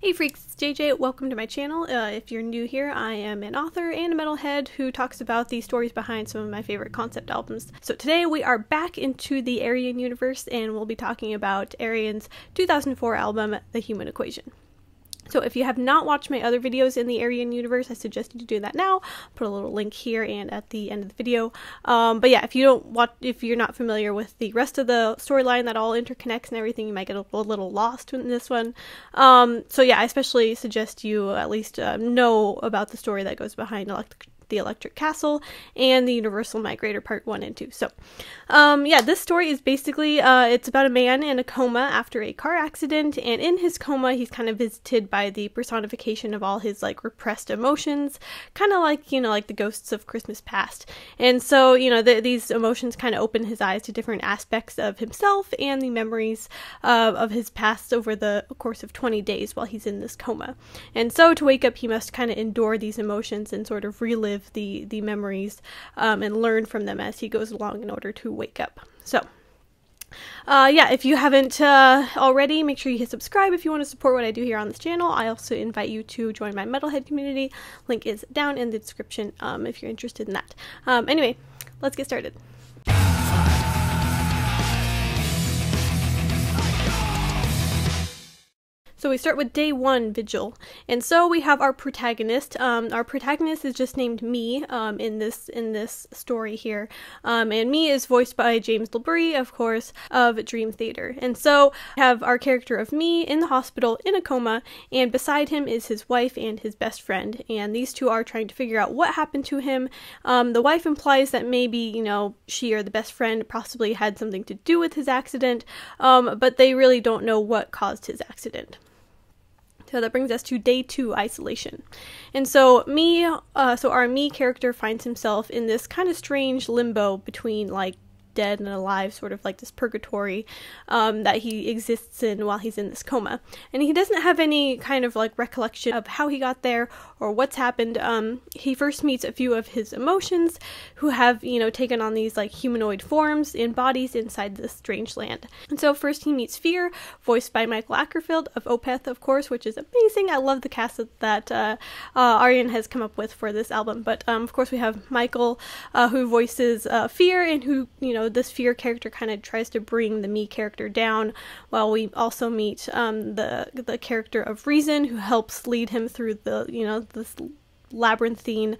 Hey freaks, it's JJ. Welcome to my channel. Uh, if you're new here, I am an author and a metalhead who talks about the stories behind some of my favorite concept albums. So today we are back into the Ayreon universe and we'll be talking about Ayreon's 2004 album, The Human Equation. So if you have not watched my other videos in the Ayreon universe, I suggest you do that now. Put a little link here and at the end of the video. Um, but yeah, if you don't watch, if you're not familiar with the rest of the storyline that all interconnects and everything, you might get a, a little lost in this one. Um, so yeah, I especially suggest you at least uh, know about the story that goes behind Electric the Electric Castle, and the Universal Migrator Part 1 and 2. So, um, yeah, this story is basically, uh, it's about a man in a coma after a car accident, and in his coma, he's kind of visited by the personification of all his, like, repressed emotions, kind of like, you know, like the ghosts of Christmas past. And so, you know, the, these emotions kind of open his eyes to different aspects of himself and the memories uh, of his past over the course of 20 days while he's in this coma. And so, to wake up, he must kind of endure these emotions and sort of relive relive the the memories um, and learn from them as he goes along in order to wake up. So. Uh, yeah, if you haven't uh, already, make sure you hit subscribe if you want to support what I do here on this channel. I also invite you to join my metalhead community. Link is down in the description um, if you're interested in that. Um, anyway, let's get started. So we start with day one vigil, and so we have our protagonist. Um, our protagonist is just named Me um, in this in this story here, um, and Me is voiced by James LaBrie, of course, of Dream Theater. And so we have our character of Me in the hospital in a coma, and beside him is his wife and his best friend, and these two are trying to figure out what happened to him. Um, the wife implies that maybe you know she or the best friend possibly had something to do with his accident, um, but they really don't know what caused his accident. So that brings us to day two, isolation. And so me, uh, so our me character finds himself in this kind of strange limbo between like dead and alive, sort of like this purgatory um, that he exists in while he's in this coma. And he doesn't have any kind of like recollection of how he got there or what's happened. Um, he first meets a few of his emotions who have, you know, taken on these like humanoid forms in bodies inside this strange land. And so first he meets Fear, voiced by Michael Åkerfeldt of Opeth, of course, which is amazing. I love the cast that uh, uh, Ayreon has come up with for this album. But um, of course we have Michael, uh, who voices uh, Fear and who, you know, this fear character kind of tries to bring the me character down, while we also meet um, the the character of Reason, who helps lead him through the you know this labyrinthine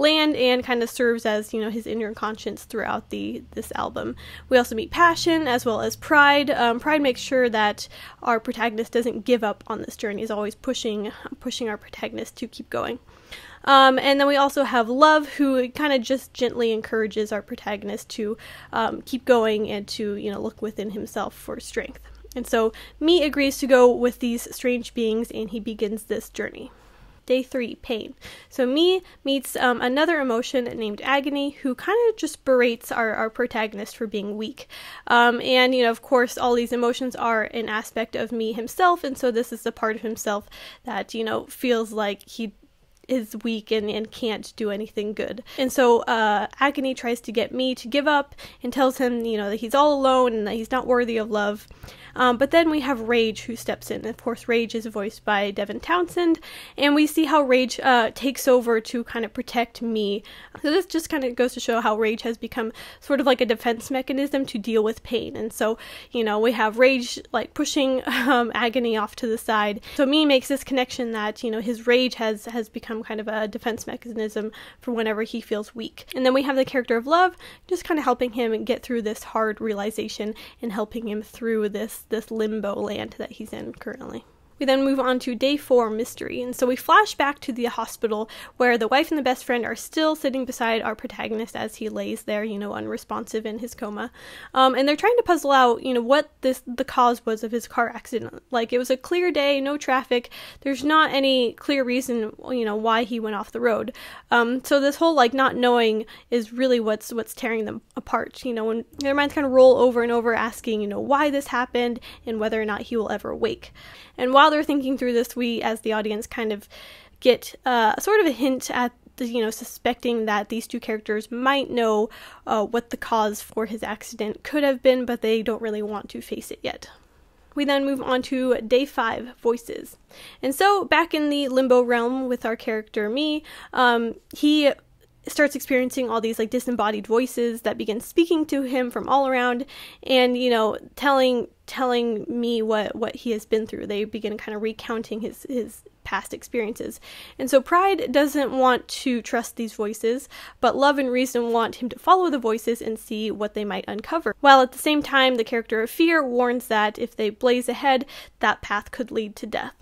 land and kind of serves as you know his inner conscience throughout the this album we also meet passion as well as pride um, pride makes sure that our protagonist doesn't give up on this journey is always pushing pushing our protagonist to keep going um, and then we also have Love, who kind of just gently encourages our protagonist to um, keep going and to, you know, look within himself for strength. And so Me agrees to go with these strange beings and he begins this journey. Day three, pain. So Me meets um, another emotion named Agony, who kind of just berates our, our protagonist for being weak. Um, and, you know, of course, all these emotions are an aspect of Me himself, and so this is the part of himself that, you know, feels like he is weak and, and can't do anything good. And so uh, Agony tries to get me to give up and tells him, you know, that he's all alone and that he's not worthy of love. Um, but then we have Rage who steps in. Of course, Rage is voiced by Devin Townsend, and we see how Rage uh, takes over to kind of protect me. So this just kind of goes to show how Rage has become sort of like a defense mechanism to deal with pain. And so, you know, we have Rage like pushing um, Agony off to the side. So me makes this connection that you know his rage has has become kind of a defense mechanism for whenever he feels weak. And then we have the character of Love, just kind of helping him get through this hard realization and helping him through this this limbo land that he's in currently. We then move on to day four, mystery. And so we flash back to the hospital where the wife and the best friend are still sitting beside our protagonist as he lays there, you know, unresponsive in his coma. Um, and they're trying to puzzle out, you know, what this the cause was of his car accident. Like it was a clear day, no traffic. There's not any clear reason, you know, why he went off the road. Um, so this whole like not knowing is really what's what's tearing them apart. You know, and their minds kind of roll over and over, asking, you know, why this happened and whether or not he will ever wake. And while they're thinking through this, we, as the audience, kind of get uh, sort of a hint at the, you know, suspecting that these two characters might know uh, what the cause for his accident could have been, but they don't really want to face it yet. We then move on to day five voices. And so, back in the limbo realm with our character, me, um, he starts experiencing all these like disembodied voices that begin speaking to him from all around and you know telling telling me what what he has been through. They begin kind of recounting his his past experiences. And so pride doesn't want to trust these voices but love and reason want him to follow the voices and see what they might uncover. While at the same time the character of fear warns that if they blaze ahead that path could lead to death.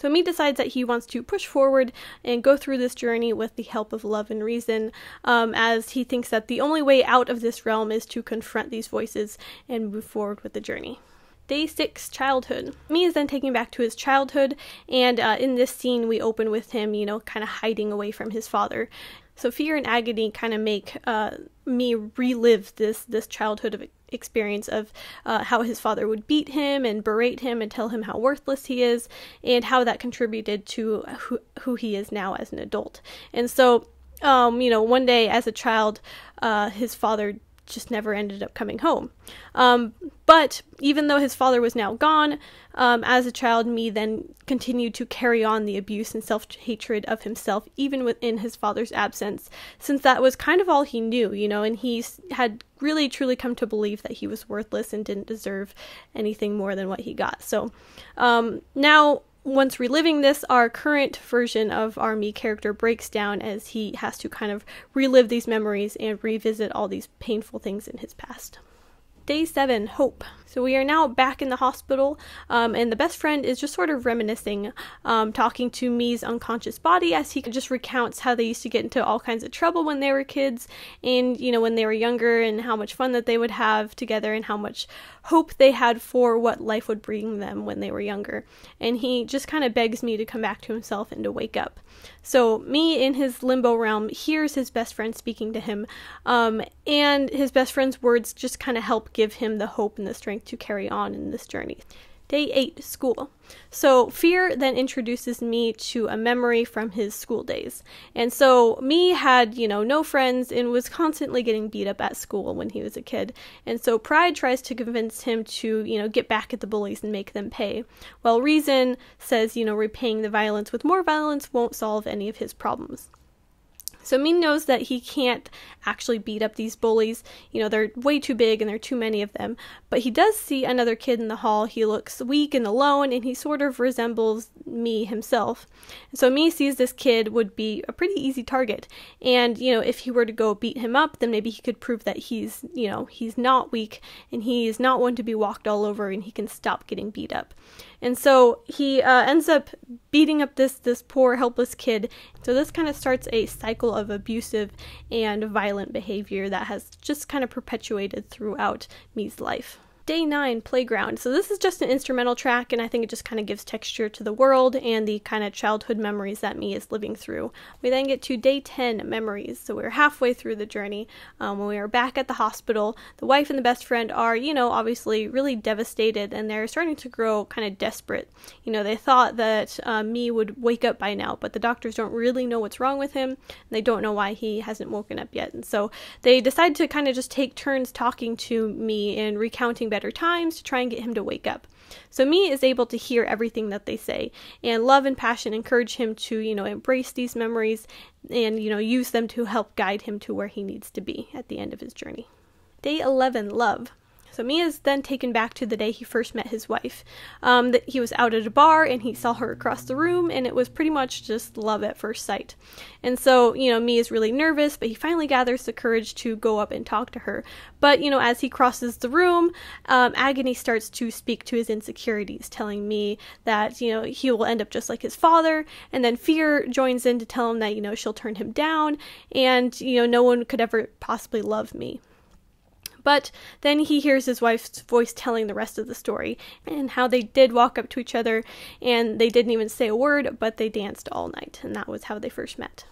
So Me decides that he wants to push forward and go through this journey with the help of love and reason, um, as he thinks that the only way out of this realm is to confront these voices and move forward with the journey. Day six, childhood. Me is then taken back to his childhood, and uh, in this scene, we open with him, you know, kind of hiding away from his father. So fear and agony kind of make uh, me relive this this childhood of experience of uh, how his father would beat him and berate him and tell him how worthless he is, and how that contributed to who, who he is now as an adult. And so, um, you know, one day as a child, uh, his father just never ended up coming home. Um, but even though his father was now gone, um, as a child, me then continued to carry on the abuse and self hatred of himself, even within his father's absence, since that was kind of all he knew, you know, and he had really truly come to believe that he was worthless and didn't deserve anything more than what he got. So um, now once reliving this, our current version of our me character breaks down as he has to kind of relive these memories and revisit all these painful things in his past. Day seven, hope. So we are now back in the hospital, um, and the best friend is just sort of reminiscing, um, talking to Me's unconscious body as he just recounts how they used to get into all kinds of trouble when they were kids, and you know when they were younger, and how much fun that they would have together, and how much hope they had for what life would bring them when they were younger. And he just kind of begs me to come back to himself and to wake up. So me in his limbo realm hears his best friend speaking to him, um, and his best friend's words just kind of help give him the hope and the strength to carry on in this journey. Day 8 School. So, Fear then introduces me to a memory from his school days. And so, me had, you know, no friends and was constantly getting beat up at school when he was a kid. And so, Pride tries to convince him to, you know, get back at the bullies and make them pay. While Reason says, you know, repaying the violence with more violence won't solve any of his problems. So Min knows that he can't actually beat up these bullies. You know, they're way too big and there are too many of them. But he does see another kid in the hall. He looks weak and alone and he sort of resembles me himself. so me sees this kid would be a pretty easy target. And, you know, if he were to go beat him up, then maybe he could prove that he's, you know, he's not weak and he is not one to be walked all over and he can stop getting beat up. And so he uh, ends up beating up this this poor helpless kid. So this kind of starts a cycle of abusive and violent behavior that has just kind of perpetuated throughout Me's life. Day 9, Playground. So this is just an instrumental track, and I think it just kind of gives texture to the world and the kind of childhood memories that me is living through. We then get to Day 10, Memories. So we're halfway through the journey. Um, when we are back at the hospital, the wife and the best friend are, you know, obviously really devastated, and they're starting to grow kind of desperate. You know, they thought that uh, me would wake up by now, but the doctors don't really know what's wrong with him, they don't know why he hasn't woken up yet. And so they decide to kind of just take turns talking to me and recounting better better times to try and get him to wake up. So me is able to hear everything that they say, and love and passion encourage him to, you know, embrace these memories and, you know, use them to help guide him to where he needs to be at the end of his journey. Day 11, love. So Me is then taken back to the day he first met his wife. Um, that he was out at a bar and he saw her across the room, and it was pretty much just love at first sight. And so, you know, Me is really nervous, but he finally gathers the courage to go up and talk to her. But, you know, as he crosses the room, um, Agony starts to speak to his insecurities, telling me that, you know, he will end up just like his father. And then Fear joins in to tell him that, you know, she'll turn him down and, you know, no one could ever possibly love me. But then he hears his wife's voice telling the rest of the story and how they did walk up to each other and they didn't even say a word, but they danced all night, and that was how they first met.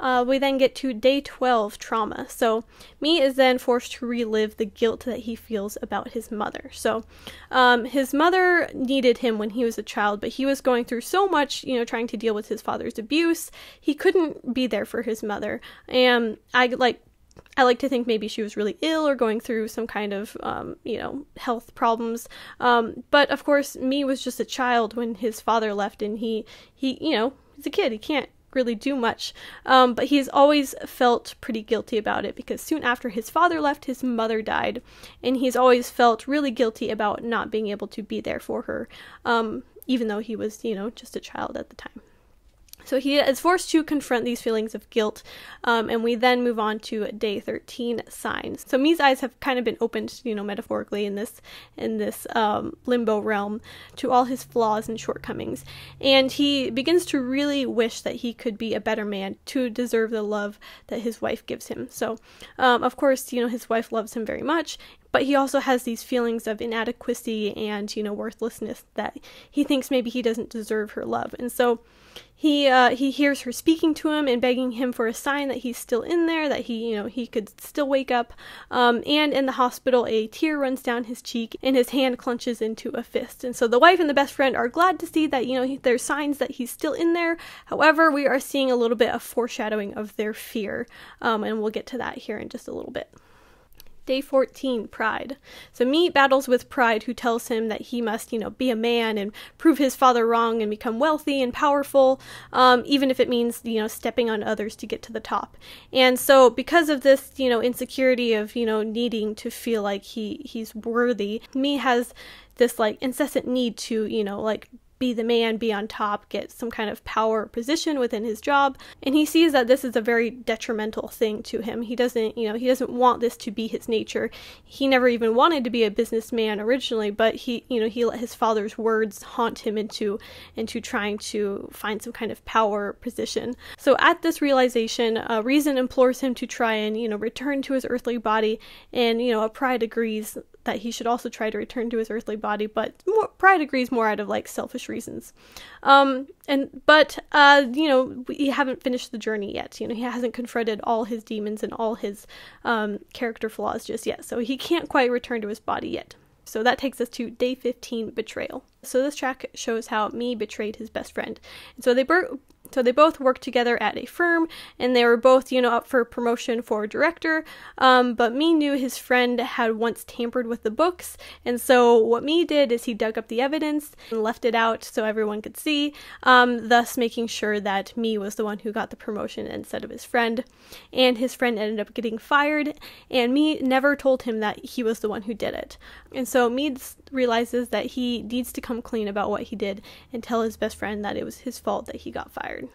Uh, we then get to day 12 trauma. So, Me is then forced to relive the guilt that he feels about his mother. So, um, his mother needed him when he was a child, but he was going through so much, you know, trying to deal with his father's abuse. He couldn't be there for his mother. And I like I like to think maybe she was really ill or going through some kind of, um, you know, health problems. Um, but of course, me was just a child when his father left, and he, he, you know, he's a kid. He can't really do much. Um, but he's always felt pretty guilty about it because soon after his father left, his mother died, and he's always felt really guilty about not being able to be there for her, um, even though he was, you know, just a child at the time. So he is forced to confront these feelings of guilt, um, and we then move on to day 13 signs. So Me's eyes have kind of been opened, you know, metaphorically in this in this um, limbo realm to all his flaws and shortcomings, and he begins to really wish that he could be a better man to deserve the love that his wife gives him. So, um, of course, you know, his wife loves him very much, but he also has these feelings of inadequacy and you know worthlessness that he thinks maybe he doesn't deserve her love and so he uh, he hears her speaking to him and begging him for a sign that he's still in there, that he you know he could still wake up. Um, and in the hospital, a tear runs down his cheek and his hand clenches into a fist. And so the wife and the best friend are glad to see that you know he, there's signs that he's still in there. However, we are seeing a little bit of foreshadowing of their fear, um, and we'll get to that here in just a little bit. Day 14, Pride. So Me battles with Pride, who tells him that he must, you know, be a man and prove his father wrong and become wealthy and powerful, um, even if it means, you know, stepping on others to get to the top. And so, because of this, you know, insecurity of, you know, needing to feel like he he's worthy, Me has this like incessant need to, you know, like be the man, be on top, get some kind of power position within his job. And he sees that this is a very detrimental thing to him. He doesn't, you know, he doesn't want this to be his nature. He never even wanted to be a businessman originally, but he, you know, he let his father's words haunt him into into trying to find some kind of power position. So at this realization, uh, reason implores him to try and, you know, return to his earthly body, and you know, a pride agrees that he should also try to return to his earthly body, but more, Pride agrees more out of like selfish reasons. Um, and but uh, you know, we haven't finished the journey yet. You know, he hasn't confronted all his demons and all his um, character flaws just yet, so he can't quite return to his body yet. So that takes us to day 15 betrayal. So this track shows how Me betrayed his best friend. And so they so they both worked together at a firm, and they were both, you know, up for promotion for director. Um, but Me knew his friend had once tampered with the books, and so what Me did is he dug up the evidence and left it out so everyone could see, um, thus making sure that Me was the one who got the promotion instead of his friend. And his friend ended up getting fired, and Me never told him that he was the one who did it. And so Me realizes that he needs to come clean about what he did and tell his best friend that it was his fault that he got fired.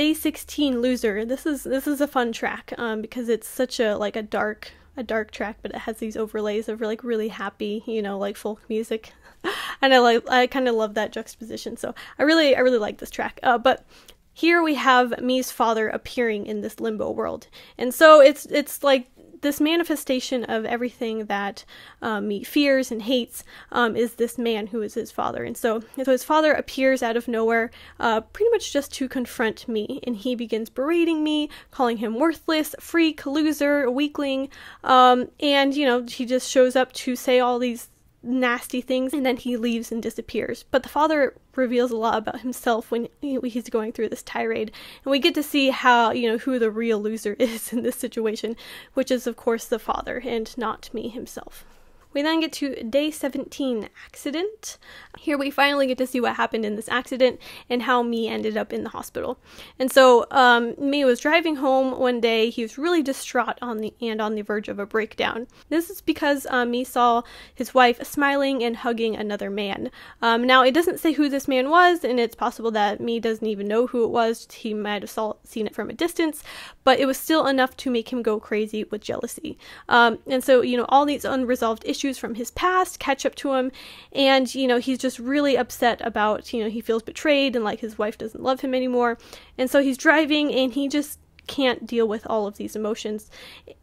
Day 16 Loser. This is this is a fun track um, because it's such a like a dark a dark track but it has these overlays of like really happy, you know, like folk music. and I like I kind of love that juxtaposition. So I really I really like this track. Uh, but here we have Me's father appearing in this limbo world. And so it's it's like this manifestation of everything that um, he fears and hates um, is this man who is his father. And so, so his father appears out of nowhere, uh, pretty much just to confront me, and he begins berating me, calling him worthless, freak, loser, weakling, um, and you know he just shows up to say all these nasty things and then he leaves and disappears. But the father reveals a lot about himself when he's going through this tirade. And we get to see how, you know, who the real loser is in this situation, which is, of course, the father and not me himself. We then get to day 17 accident. Here we finally get to see what happened in this accident and how Me ended up in the hospital. And so um, Me was driving home one day. He was really distraught on the and on the verge of a breakdown. This is because um, Me saw his wife smiling and hugging another man. Um, now it doesn't say who this man was, and it's possible that Me doesn't even know who it was. He might have saw, seen it from a distance, but it was still enough to make him go crazy with jealousy. Um, and so you know all these unresolved issues issues from his past catch up to him. And you know he's just really upset about you know he feels betrayed and like his wife doesn't love him anymore. And so he's driving and he just can't deal with all of these emotions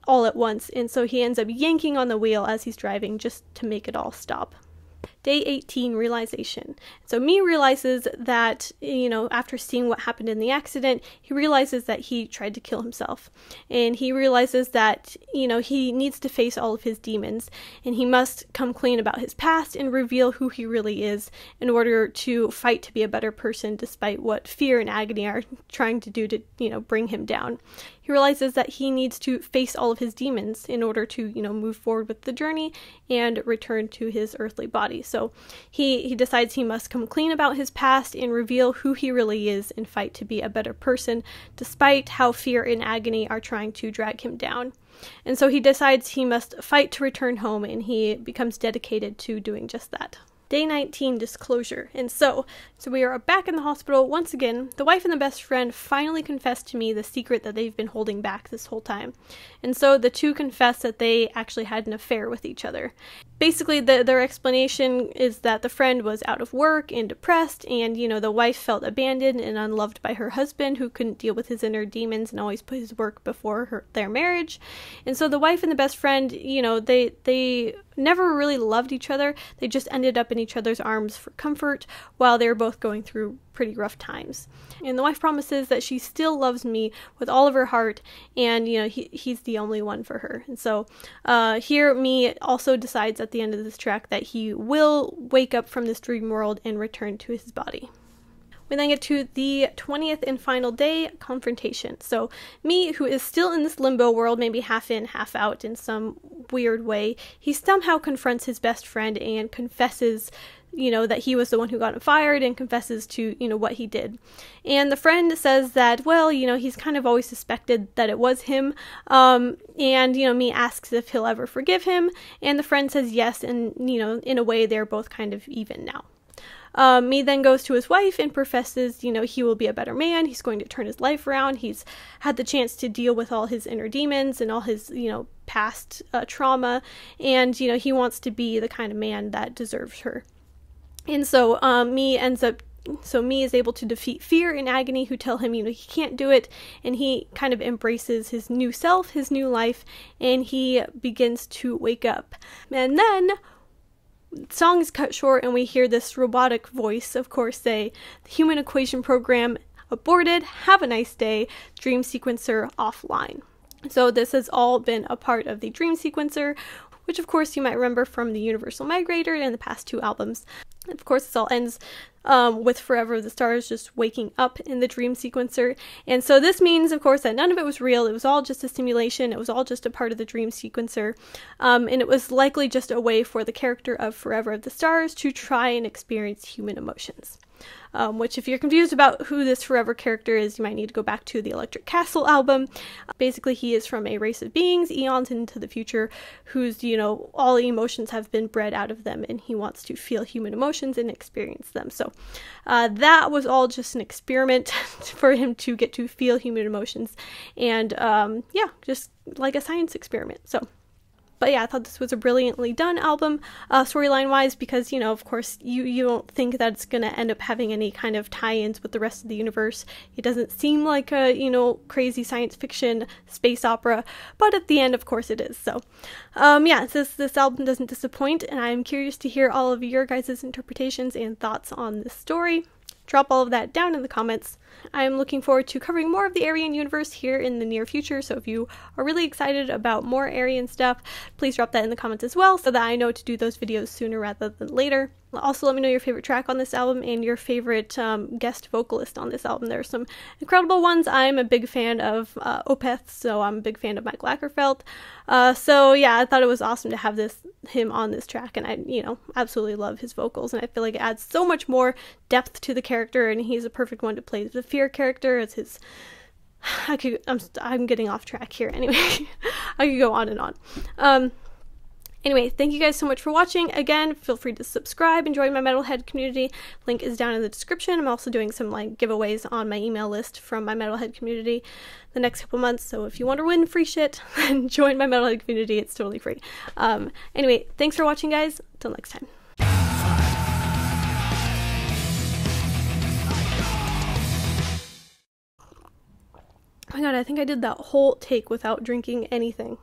all at once. And so he ends up yanking on the wheel as he's driving just to make it all stop Day 18 realization. So me realizes that, you know, after seeing what happened in the accident, he realizes that he tried to kill himself. And he realizes that, you know, he needs to face all of his demons and he must come clean about his past and reveal who he really is in order to fight to be a better person despite what fear and agony are trying to do to, you know, bring him down he realizes that he needs to face all of his demons in order to, you know, move forward with the journey and return to his earthly body. So he, he decides he must come clean about his past and reveal who he really is and fight to be a better person, despite how fear and agony are trying to drag him down. And so he decides he must fight to return home and he becomes dedicated to doing just that. Day 19 disclosure. And so, so we are back in the hospital once again. The wife and the best friend finally confess to me the secret that they've been holding back this whole time. And so the two confess that they actually had an affair with each other. Basically, the, their explanation is that the friend was out of work and depressed, and you know, the wife felt abandoned and unloved by her husband who couldn't deal with his inner demons and always put his work before her, their marriage. And so the wife and the best friend, you know, they they never really loved each other. They just ended up in each other's arms for comfort while they were both going through pretty rough times. And the wife promises that she still loves me with all of her heart, and you know he, he's the only one for her. And so uh, here, me also decides at the end of this track that he will wake up from this dream world and return to his body. We then get to the 20th and final day confrontation. So, me, who is still in this limbo world, maybe half in, half out in some weird way, he somehow confronts his best friend and confesses you know that he was the one who got him fired and confesses to you know what he did and the friend says that well you know he's kind of always suspected that it was him um, and you know me asks if he'll ever forgive him and the friend says yes and you know in a way they're both kind of even now um, me then goes to his wife and professes, you know, he will be a better man. He's going to turn his life around. He's had the chance to deal with all his inner demons and all his, you know, past uh, trauma. And, you know, he wants to be the kind of man that deserves her. And so um, me ends up so me is able to defeat fear and agony who tell him you know he can't do it and he kind of embraces his new self his new life and he begins to wake up and then song is cut short and we hear this robotic voice, of course, say, The human equation program aborted, have a nice day, dream sequencer offline. So, this has all been a part of the dream sequencer, which of course you might remember from the Universal Migrator and the past two albums. Of course, this all ends um, with Forever the Stars just waking up in the dream sequencer. And so this means, of course, that none of it was real. It was all just a simulation. It was all just a part of the dream sequencer. Um, and it was likely just a way for the character of Forever of the Stars to try and experience human emotions um, which, if you're confused about who this Forever character is, you might need to go back to the Electric Castle album. Basically, he is from a race of beings eons into the future whose, you know, all emotions have been bred out of them, and he wants to feel human emotions and experience them. So, uh, that was all just an experiment for him to get to feel human emotions, and um, yeah, just like a science experiment. So, but yeah, I thought this was a brilliantly done album, uh, storyline wise, because you know, of course, you you don't think that it's gonna end up having any kind of tie-ins with the rest of the universe. It doesn't seem like a you know crazy science fiction space opera, but at the end, of course, it is. So, um, yeah, this this album doesn't disappoint, and I'm curious to hear all of your guys' interpretations and thoughts on this story drop all of that down in the comments. I'm looking forward to covering more of the Ayreon universe here in the near future, so if you are really excited about more Ayreon stuff, please drop that in the comments as well so that I know to do those videos sooner rather than later. Also, let me know your favorite track on this album and your favorite um, guest vocalist on this album. There are some incredible ones. I'm a big fan of uh, Opeth, so I'm a big fan of Michael Åkerfeldt. Uh, so yeah, I thought it was awesome to have this him on this track, and I, you know, absolutely love his vocals, and I feel like it adds so much more depth to the character, and he's a perfect one to play the Fear character as his. I could. I'm. I'm getting off track here. Anyway, I could go on and on. Um, Anyway, thank you guys so much for watching. Again, feel free to subscribe and join my metalhead community. Link is down in the description. I'm also doing some like giveaways on my email list from my metalhead community the next couple months. So if you want to win free shit, then join my metalhead community. It's totally free. Um, anyway, thanks for watching, guys. Until next time. Oh my god, I think I did that whole take without drinking anything.